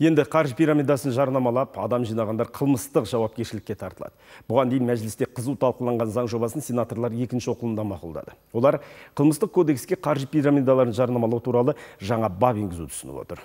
Енді қаржы пирамидасын жарнамалап, адам жинағандар қылмыстық жауапкершілікке тартылады. Бұған дейін мәжілісте қызу талқыланған заң жобасын сенаторлар екінші оқылымда мақұлдады. Олар қылмыстық кодекске қаржы пирамидаларын жарнамалау туралы жаңа бап енгізуді ұсынып отыр.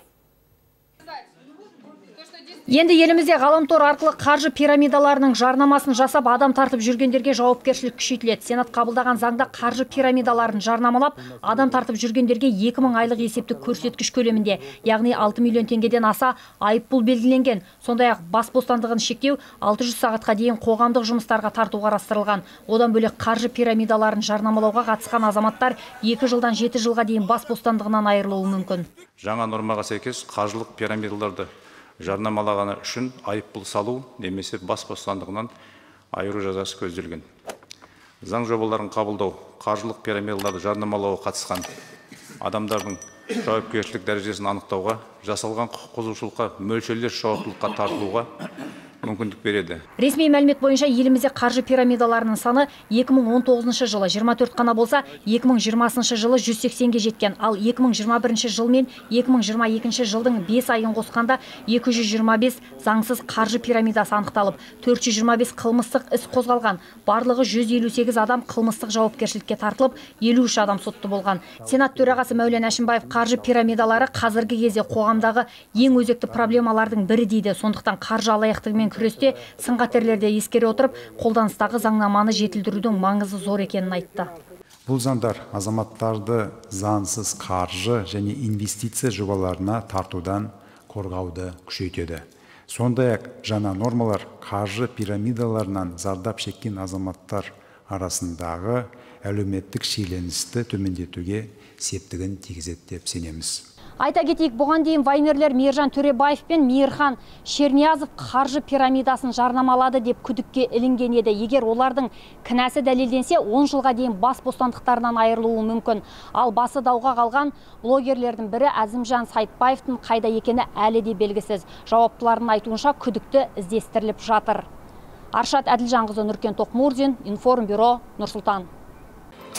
Енді елімізде ғаламтор арқылы қаржы пирамидаларының жарнамасын жасап адам тартып жүргендерге жауапкершілік күшейтіледі. Сенат қабылдаған заңда қаржы пирамидаларын жарнамалап, адам тартып жүргендерге 2000 айлық есептік көрсеткіш көлемінде, яғни 6 миллион теңгеден аса айыппұл белгіленген. Сондай-ақ бас бостандығын шектеу 600 сағатқа дейін қоғамдық жұмыстарға тарту қарастырылған. Одан бөлек қаржы пирамидаларын жарнамалауға қатысқан азаматтар 2 жылдан 7 жылға дейін бас бостандығынан айырылуы мүмкін. Жаңа нормаға сәйкес қаржылық пирамидаларды жарнамалағаны үшін айыппұл салу немесе бас бостандығынан айыру жазасы көзделген. Заң жобаларын қабылдау қаржылық пирамидаларды жарнамалауға қатысқан адамдардың жауапкершілік дәрежесін анықтауға жасалған құқық бұзушылыққа мөлшерлес жауаптылыққа тартылуға мүмкіндік береді. Ресми мәлімет бойынша елімізде қаржы пирамидаларының саны 2019 жылы 24 қана болса 2020 жылы 180-ге жеткен. Ал 2021 жыл мен 2022 жылдың 5 айын қосқанда 225 заңсыз қаржы пирамидасы анықталып 425 қылмыстық іс қозғалған. Барлығы 158 адам қылмыстық жауапкершілікке тартылып 53 адам сотты болған. Сенат төрағасы мәулен әшімбаев қаржы пирамидалары қазіргі кезде қоғамдағы ең өзекті проблемалардың бірі дейді. Сондықтан қаржы алаяқтығымен күресте сын қатерлерді ескере отырып қолданыстағы заңнаманы жетілдірудің маңызы зор екенін айтты. Бұл заңдар азаматтарды заңсыз қаржы және инвестиция жобаларына тартудан қорғауды күшейтеді. Сондай ақ жаңа нормалар қаржы пирамидаларынан зардап шеккен азаматтар арасындағы әлеуметтік шиеленісті төмендетуге септігін тигізеді деп сенеміз. Айта кетейік, бұған дейін вайнерлер Мейіржан Төребаев пен Мейірхан Шерниязов қаржы пирамидасын жарнамалады деп күдікке ілінген еді. Егер олардың кінәсі дәлелденсе, 10 жылға дейін бас бостандықтарынан айырылуы мүмкін. Ал басы дауға қалған блогерлердің бірі Әзімжан Сайтбаевтың қайда екені әлі де белгісіз. Жауаптылардың айтуынша күдікті іздестіріліп жатыр. Аршат Әділжанқызы Нұркен Тоқмурзин, Информбюро, Нұрсұлтан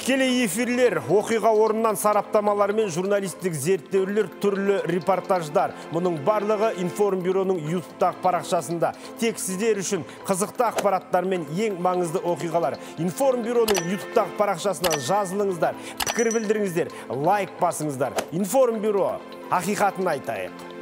тікелей эфирлер оқиға орнынан сараптамалар мен журналистік зерттеулер түрлі репортаждар. Мұның барлығы информбюроның ютубтағы парақшасында. Тек сіздер үшін қызықты ақпараттар мен ең маңызды оқиғалар. Информбюроның ютубтағы парақшасына жазылыңыздар пікір білдіріңіздер лайк басыңыздар. Информбюро ақиқатын айтайық.